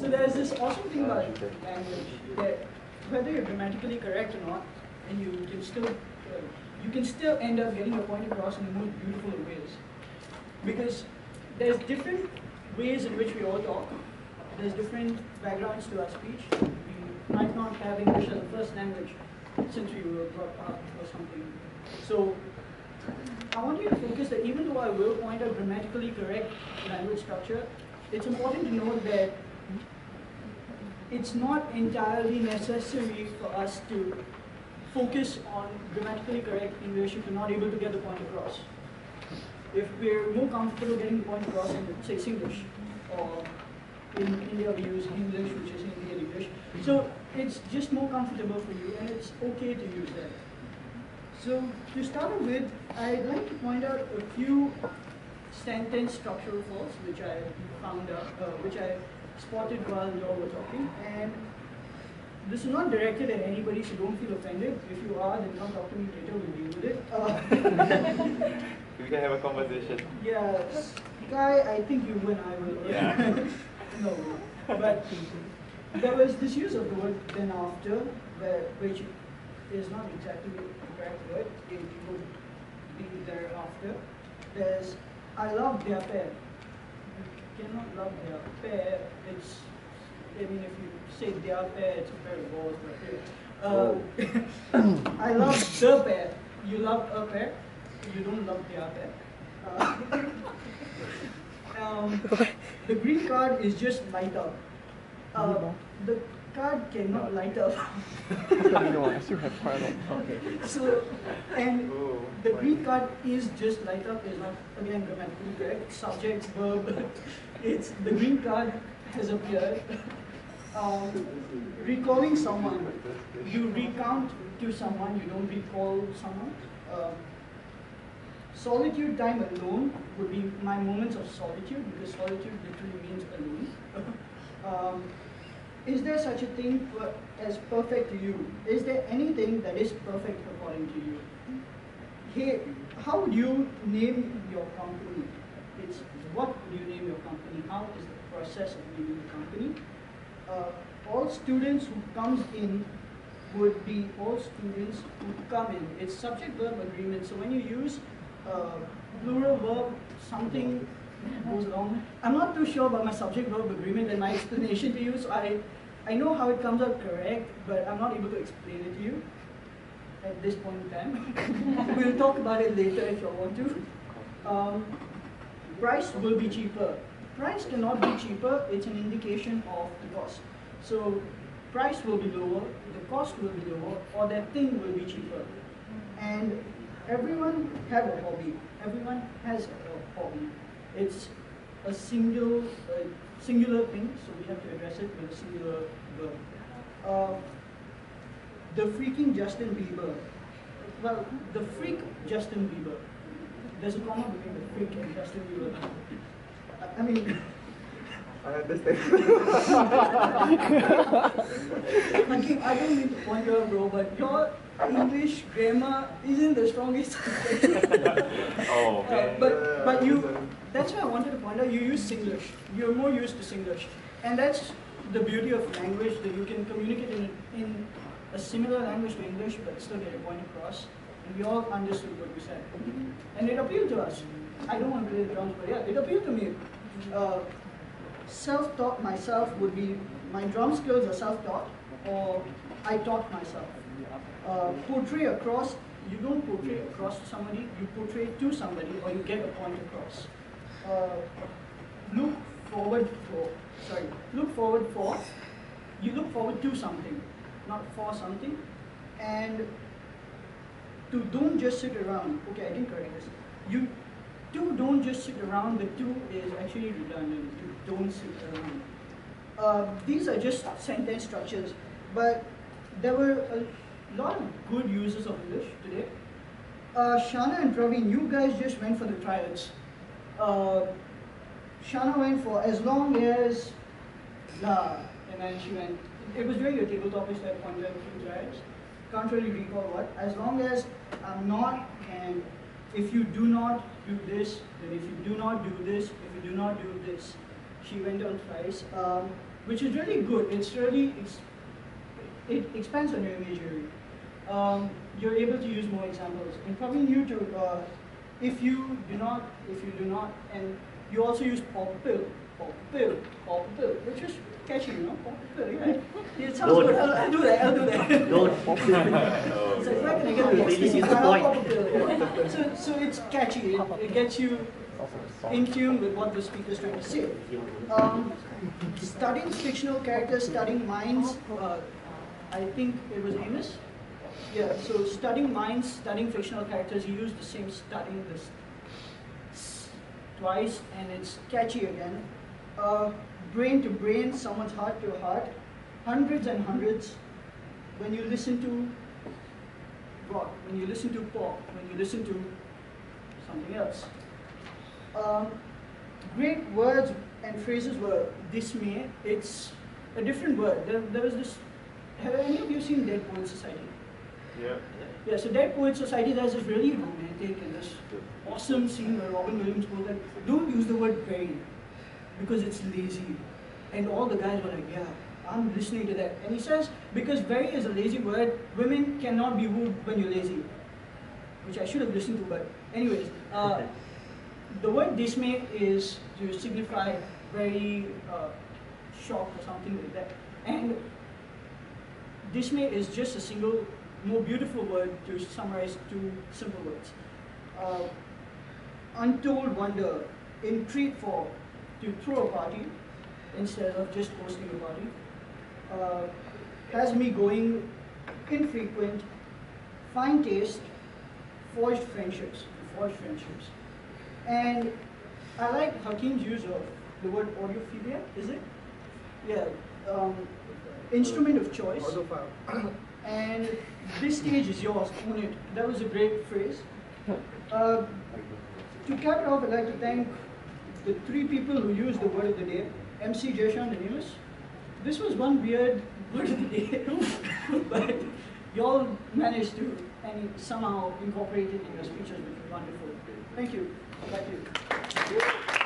So there's this awesome thing about language that whether you're grammatically correct or not, and you can still uh, you can still end up getting your point across in the most beautiful ways. Because there's different ways in which we all talk. There's different backgrounds to our speech. We might not have English as a first language since we were brought up or something. So I want you to focus that even though I will point out grammatically correct language structure, it's important to note that it's not entirely necessary for us to focus on grammatically correct English if we're not able to get the point across. If we're more comfortable getting the point across in, say, Singlish, or in India we use English, which is Hindi English. So it's just more comfortable for you, and it's okay to use that. So to start with, I'd like to point out a few sentence structural faults which I found out, uh, which I spotted while you all were talking, and this is not directed at anybody, so don't feel offended. If you are, then come talk to me later, we'll deal with it. Uh, we can have a conversation. Yes. Guy, I think you and I will. Yeah. no, but there was this use of the word then after, where, which is not exactly the correct word. It would be thereafter. There's I love their pair. You cannot love their pair. It's I mean, if you say their pair, it's a very bold word. Uh, I love the pair. You love a pair. You don't love their pair. Uh, um, the green card is just light up. Uh, the card cannot light up. no, I still have quite a lot. Okay. So, and the green card is just light up, is not, again, grammatically correct. Subject, verb. It's the green card has appeared. Um, recalling someone, you recount to someone, you don't recall someone. Um, solitude time alone would be my moments of solitude because solitude literally means alone. um, is there such a thing as perfect to you? Is there anything that is perfect according to you? Hey, how would you name your company? It's what would you name your company? How is the process of naming the company? Uh, all students who comes in would be all students who come in. It's subject verb agreement. So when you use uh, plural verb, something I'm not too sure about my subject verb agreement and my explanation to you, so I, I know how it comes out correct, but I'm not able to explain it to you at this point in time. we'll talk about it later if you want to. Um, price will be cheaper. Price cannot be cheaper, it's an indication of the cost. So price will be lower, the cost will be lower, or that thing will be cheaper. And everyone have a hobby. Everyone has a hobby. It's a single, uh, singular thing, so we have to address it with a singular verb. Uh, the freaking Justin Bieber. Well, the freak Justin Bieber. There's a comma between the freak and Justin Bieber. I- I mean, I understand. Hakim, I don't mean to point you out, bro, but your English grammar isn't the strongest. oh, Uh, man. but but you, that's why I wanted to point out. You use Singlish. You're more used to Singlish, and that's the beauty of language that you can communicate in in a similar language to English, but still get your point across. And we all understood what you said, and it appealed to us. I don't want to play the drums, but yeah, it appealed to me. Uh, self-taught myself would be my drum skills are self-taught, or I taught myself. Uh, portray across, you don't portray across to somebody, you portray to somebody, or you get a point across. Uh, look forward for, sorry, look forward for, you look forward to something, not for something, and to don't just sit around. Okay, I didn't correct this. You two don't just sit around. The two is actually redundant. To don't sit around. Uh, these are just sentence structures, but there were a lot of good uses of English today. Uh, Shana and Praveen, you guys just went for the triads. Uh, Shana went for as long as blah, and then she went. It was during your table topics that pointed out a few triads. Can't really recall what. As long as I'm not, and if you do not do this, then if you do not do this, if you do not do this. She went on twice, Um, which is really good. It's really, ex it expands on your imagery. Um, you're able to use more examples. And probably new to, uh, if you do not, if you do not, and you also use pop pill, pop pill, pop pill, which is catchy, you know, pop pill, yeah. It sounds Don't. good, I'll, I'll do that, I'll do that. Don't. It's like, where can I get the Ladies, next use thing? the I'll point. pop pill. So, so it's catchy, it, it gets you Also in tune with what the speaker's trying to say. Um, studying fictional characters, studying minds, uh, I think it was Amos. Yeah, so studying minds, studying fictional characters, you use the same studying this twice, and it's catchy again. Uh, brain to brain, someone's heart to heart, hundreds and hundreds. When you listen to rock, when you listen to pop, when you listen to something else. Um, great words and phrases were dismay. It's a different word. There, there was this. Have any of you seen Dead Poets Society? Yeah. Yeah, so Dead Poets Society, there's this really romantic and this awesome scene where Robin Williams goes like, don't use the word very because it's lazy. And all the guys were like, yeah, I'm listening to that. And he says, because very is a lazy word, women cannot be wooed when you're lazy. Which I should have listened to, but anyways. Uh, the word dismay is to signify very uh, shocked or something like that. And dismay is just a single, more beautiful word to summarize two simple words. Uh, untold wonder, entreat for, to throw a party instead of just hosting a party. Uh, has me going infrequent, fine taste, forged friendships, forged friendships. And I like Hakeem's use of the word audiophilia, is it? Yeah, um, instrument of choice. And this stage is yours, own it. That was a great phrase. Uh, to cap it off, I'd like to thank the three people who used the word of the day, MC Jayshant and Amos. This was one weird word of the day, but y'all managed to and somehow incorporate it in your speeches, which was wonderful. Thank you. Thank you.